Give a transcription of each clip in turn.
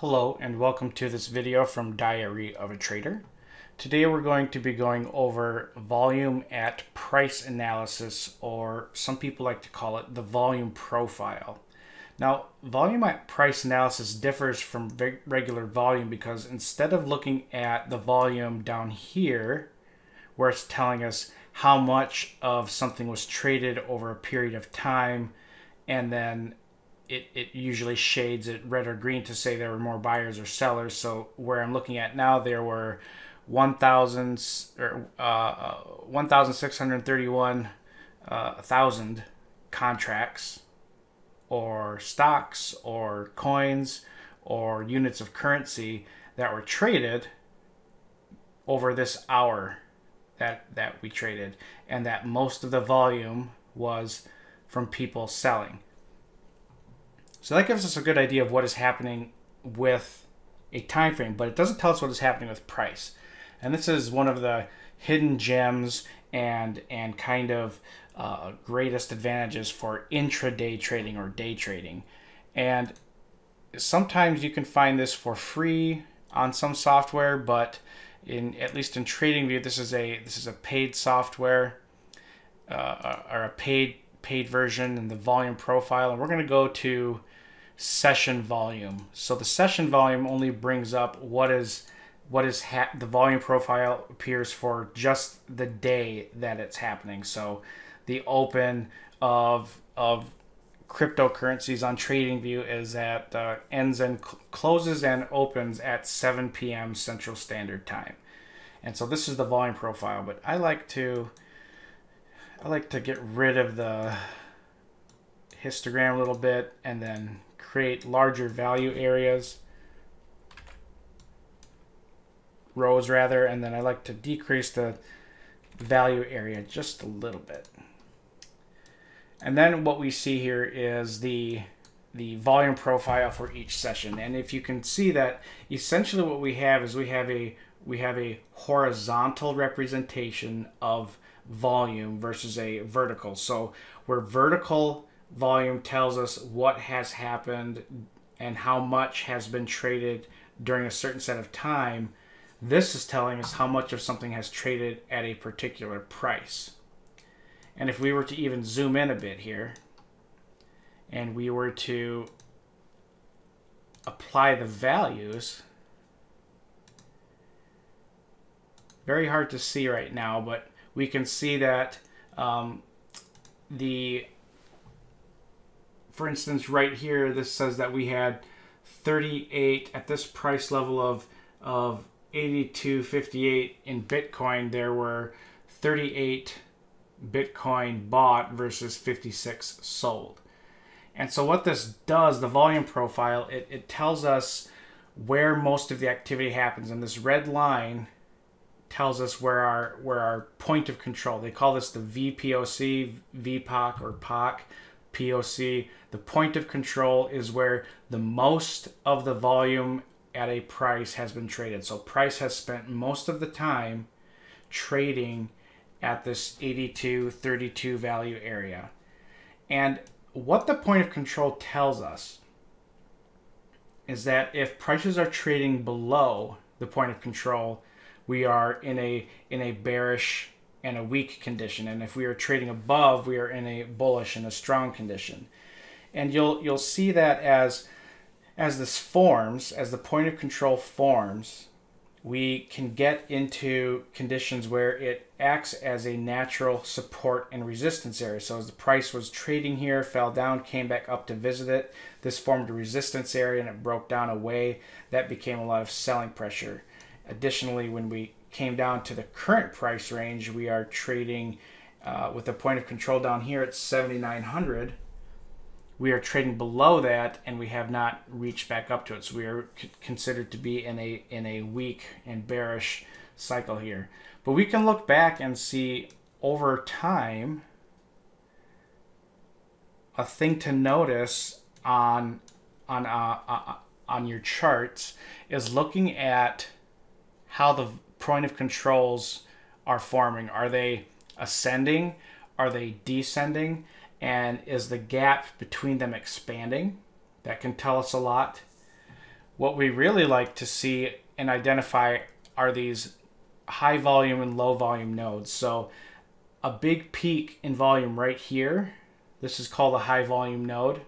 Hello and welcome to this video from Diary of a Trader. Today we're going to be going over volume at price analysis or some people like to call it the volume profile. Now volume at price analysis differs from regular volume because instead of looking at the volume down here where it's telling us how much of something was traded over a period of time and then it, it usually shades it red or green to say there were more buyers or sellers. So where I'm looking at now, there were 1,000 or uh, 1,631 uh, thousand contracts or stocks or coins or units of currency that were traded over this hour that that we traded and that most of the volume was from people selling so that gives us a good idea of what is happening with a time frame, but it doesn't tell us what is happening with price. And this is one of the hidden gems and and kind of uh, greatest advantages for intraday trading or day trading. And sometimes you can find this for free on some software, but in at least in TradingView, this is a this is a paid software uh, or a paid paid version and the volume profile. And we're going to go to session volume. So the session volume only brings up what is what is the volume profile appears for just the day that it's happening. So the open of of cryptocurrencies on TradingView is at uh, ends and cl- closes and opens at 7 p.m. Central Standard Time. And so this is the volume profile, but I like to I like to get rid of the histogram a little bit and then create larger value areas, rows rather, and then I like to decrease the value area just a little bit. And then what we see here is the the volume profile for each session. And if you can see that essentially what we have is we have a we have a horizontal representation of volume versus a vertical. So where vertical volume tells us what has happened and how much has been traded during a certain set of time. This is telling us how much of something has traded at a particular price. And if we were to even zoom in a bit here, and we were to apply the values, very hard to see right now, but we can see that um, the for instance, right here, this says that we had 38 at this price level of of 82.58 in Bitcoin. There were 38 Bitcoin bought versus 56 sold. And so what this does, the volume profile, it, it tells us where most of the activity happens. And this red line tells us where our where our point of control. They call this the VPOC, VPOC or POC POC. The point of control is where the most of the volume at a price has been traded. So price has spent most of the time trading at this 82 32 value area. And what the point of control tells us is that if prices are trading below the point of control, we are in a in a bearish and a weak condition. And if we are trading above, we are in a bullish and a strong condition. And you'll you'll see that as as this forms, as the point of control forms, we can get into conditions where it acts as a natural support and resistance area. So as the price was trading here, fell down, came back up to visit it, this formed a resistance area and it broke down away. That became a lot of selling pressure. Additionally, when we came down to the current price range, we are trading uh, with a point of control down here at 7,900. We are trading below that, and we have not reached back up to it. So we are considered to be in a in a weak and bearish cycle here. But we can look back and see over time. A thing to notice on on uh, uh, on your charts is looking at how the point of controls are forming? Are they ascending? Are they descending? And is the gap between them expanding? That can tell us a lot. What we really like to see and identify are these high volume and low volume nodes. So a big peak in volume right here, this is called a high volume node.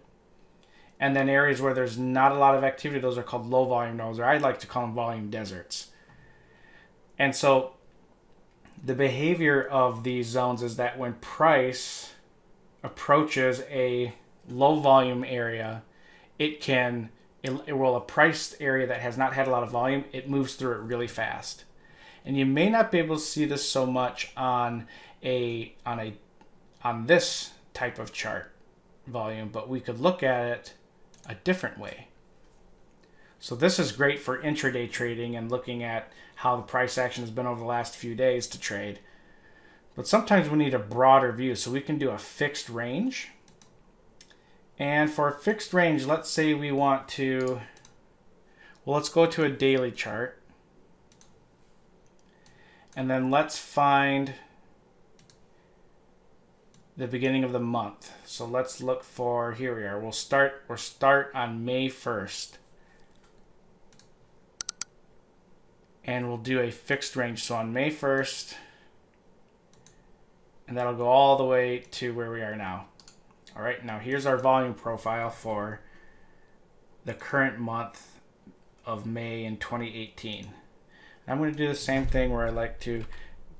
And then areas where there's not a lot of activity, those are called low volume nodes, or I'd like to call them volume deserts. And so the behavior of these zones is that when price approaches a low volume area, it can it, a priced area that has not had a lot of volume, it moves through it really fast. And you may not be able to see this so much on a on a on this type of chart volume, but we could look at it a different way. So this is great for intraday trading and looking at how the price action has been over the last few days to trade. But sometimes we need a broader view, so we can do a fixed range. And for a fixed range, let's say we want to, well, let's go to a daily chart. And then let's find the beginning of the month. So let's look for, here we are. We'll start, we'll start on May 1st. And we'll do a fixed range. So on May 1st, and that'll go all the way to where we are now. All right, now here's our volume profile for the current month of May in 2018. I'm going to do the same thing where I like to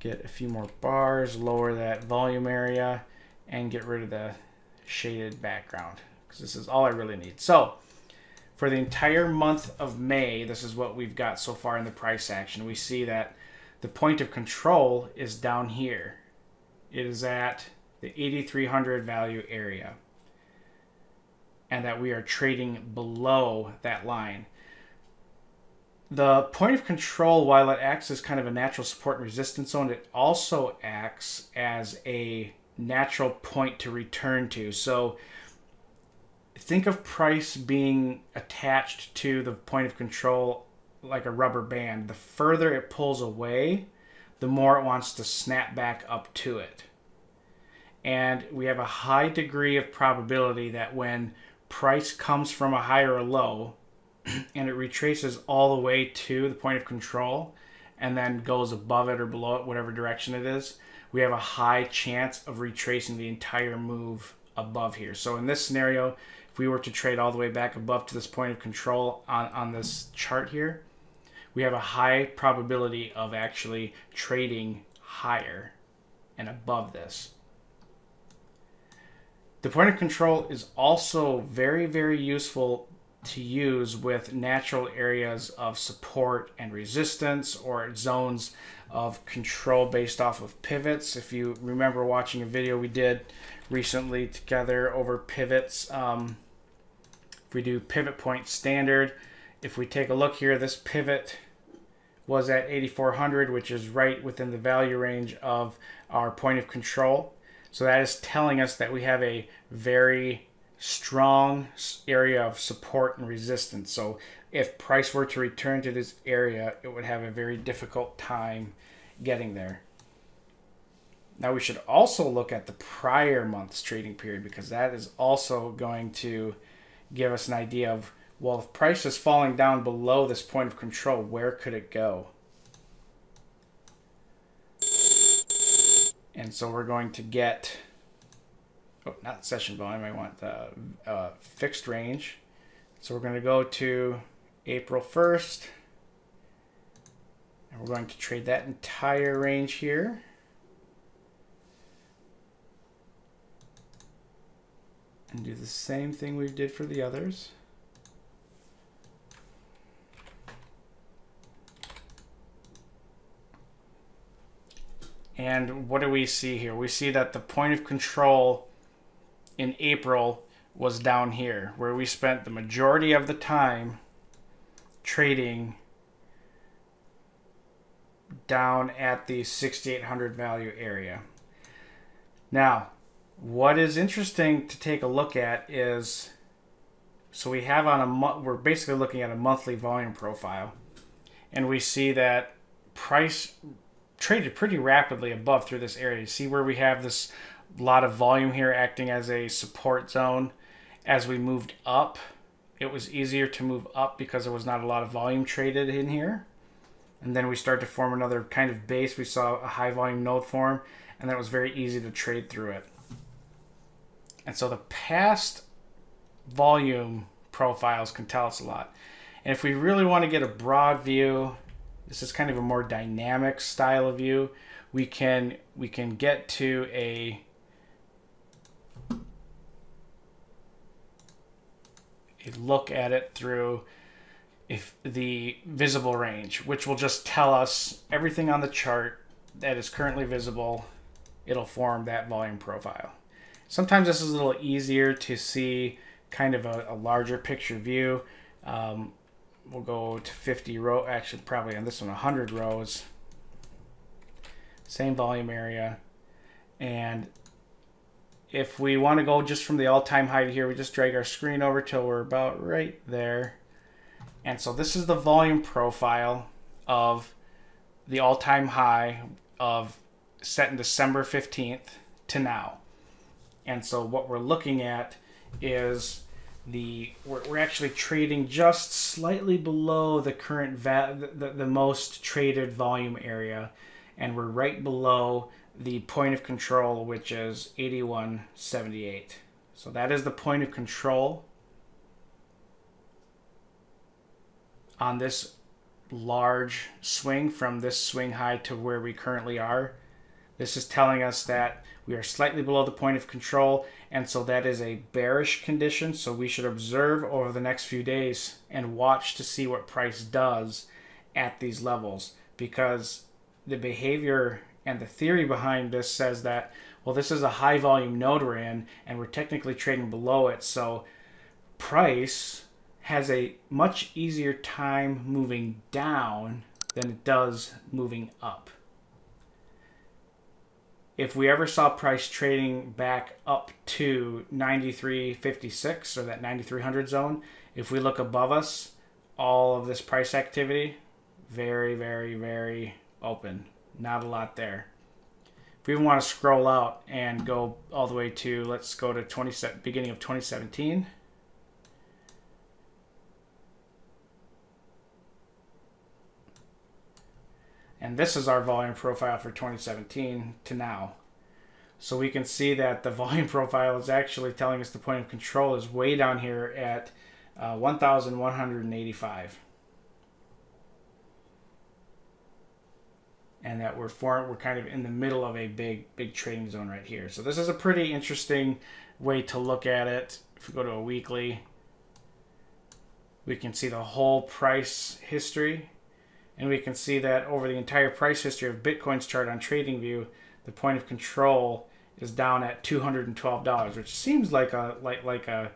get a few more bars, lower that volume area, and get rid of the shaded background because this is all I really need. So for the entire month of May, this is what we've got so far in the price action. We see that the point of control is down here. It is at the 8300 value area and that we are trading below that line. The point of control, while it acts as kind of a natural support and resistance zone, it also acts as a natural point to return to. So think of price being attached to the point of control like a rubber band. The further it pulls away, the more it wants to snap back up to it and we have a high degree of probability that when price comes from a high or a low and it retraces all the way to the point of control and then goes above it or below it whatever direction it is we have a high chance of retracing the entire move above here so in this scenario if we were to trade all the way back above to this point of control on, on this chart here we have a high probability of actually trading higher and above this the point of control is also very, very useful to use with natural areas of support and resistance or zones of control based off of pivots. If you remember watching a video we did recently together over pivots, um, if we do pivot point standard, if we take a look here, this pivot was at 8400, which is right within the value range of our point of control. So that is telling us that we have a very strong area of support and resistance. So if price were to return to this area, it would have a very difficult time getting there. Now we should also look at the prior month's trading period because that is also going to give us an idea of well, if price is falling down below this point of control, where could it go? And so we're going to get, oh, not session volume, I want the uh, fixed range. So we're going to go to April 1st. And we're going to trade that entire range here. And do the same thing we did for the others. And what do we see here? We see that the point of control in April was down here, where we spent the majority of the time trading down at the 6800 value area. Now, what is interesting to take a look at is so we have on a month we're basically looking at a monthly volume profile and we see that price traded pretty rapidly above through this area. You see where we have this lot of volume here acting as a support zone as we moved up it was easier to move up because there was not a lot of volume traded in here. And then we start to form another kind of base. We saw a high volume node form, and that was very easy to trade through it. And so the past volume profiles can tell us a lot. And if we really want to get a broad view, this is kind of a more dynamic style of view, we can we can get to a look at it through if the visible range, which will just tell us everything on the chart that is currently visible, it'll form that volume profile. Sometimes this is a little easier to see kind of a, a larger picture view. Um, we'll go to 50 row, actually probably on this one 100 rows. Same volume area. And if we want to go just from the all-time high here, we just drag our screen over till we're about right there. And so this is the volume profile of the all-time high of set in December 15th to now. And so what we're looking at is the we're, we're actually trading just slightly below the current va- the, the most traded volume area and we're right below the point of control which is 8178 so that is the point of control on this large swing from this swing high to where we currently are. This is telling us that we are slightly below the point of control, and so that is a bearish condition. So we should observe over the next few days and watch to see what price does at these levels because the behavior and the theory behind this says that, well, this is a high volume node we're in, and we're technically trading below it. So price has a much easier time moving down than it does moving up. If we ever saw price trading back up to 93.56 or that 9300 zone, if we look above us, all of this price activity, very, very, very open. Not a lot there. If we even want to scroll out and go all the way to, let's go to 20, beginning of 2017. And this is our volume profile for 2017 to now. So we can see that the volume profile is actually telling us the point of control is way down here at uh, 1,185. And that we're form, we're kind of in the middle of a big big trading zone right here. So this is a pretty interesting way to look at it. If we go to a weekly, we can see the whole price history and we can see that over the entire price history of Bitcoin's chart on TradingView, the point of control is down at $212, which seems like a like like a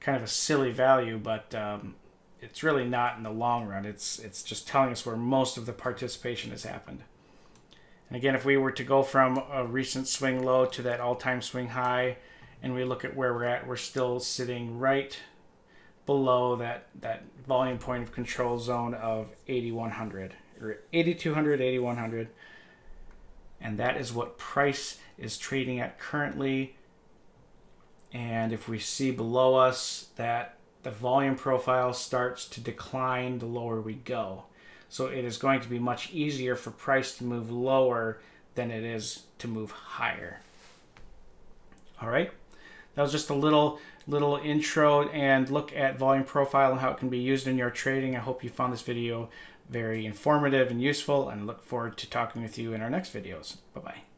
kind of a silly value, but um, it's really not in the long run. It's it's just telling us where most of the participation has happened. And again, if we were to go from a recent swing low to that all-time swing high, and we look at where we're at, we're still sitting right below that, that volume point of control zone of 8100 or 8200, 8100. And that is what price is trading at currently. And if we see below us that the volume profile starts to decline the lower we go. So it is going to be much easier for price to move lower than it is to move higher. All right. That was just a little little intro and look at volume profile and how it can be used in your trading. I hope you found this video very informative and useful and look forward to talking with you in our next videos. Bye-bye.